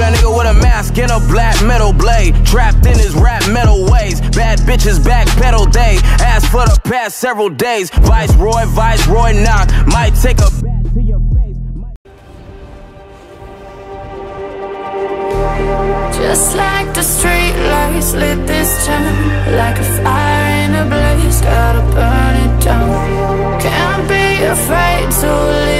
that nigga with a mask and a black metal blade. Trapped in his rap metal ways. Bad bitches backpedal day. Ass for the past several days. Viceroy, Viceroy knock. Might take a bat to your face. Might... Just like the street lights lit this town. Like a fire in a blaze. Gotta burn it down. Can't be afraid to live.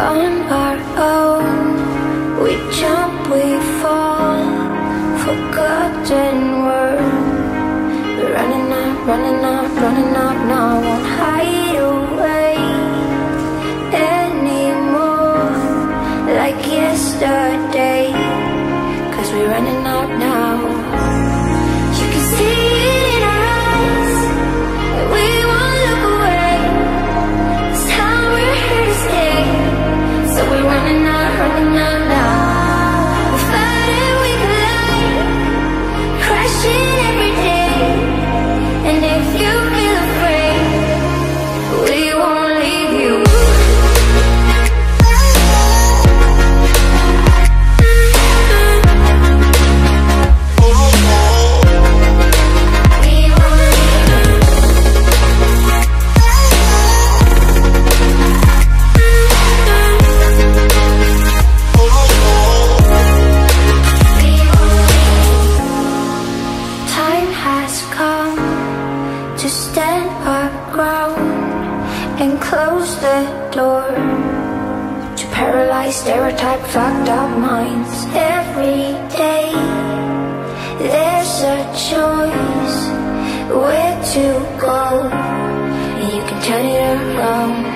on our own. We jump, we fall, forgotten word. Running up, running up, running up, now I won't hide away anymore. Like yesterday. by stereotype fucked up minds. Every day there's a choice where to go. And you can turn it around.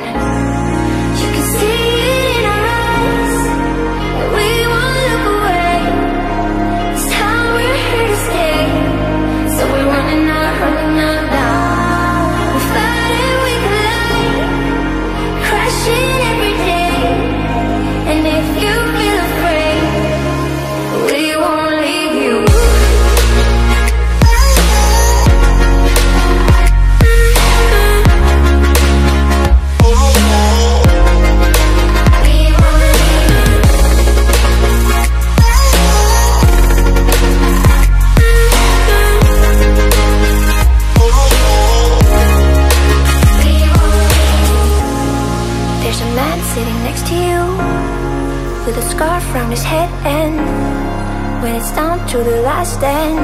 Down to the last end,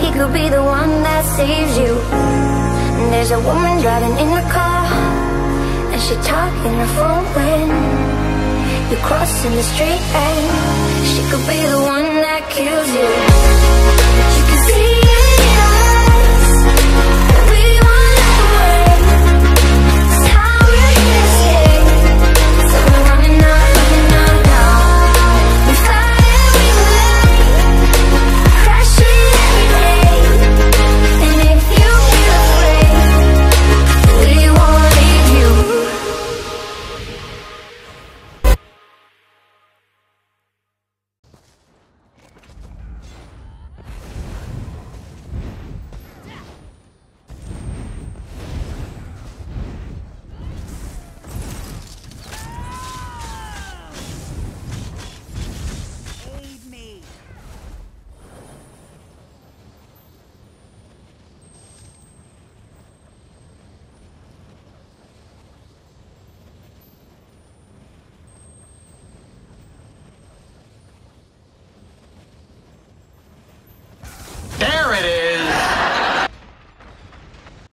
he could be the one that saves you. And there's a woman driving in the car, and she talking her phone when you're crossing the street, and she could be the one that kills you.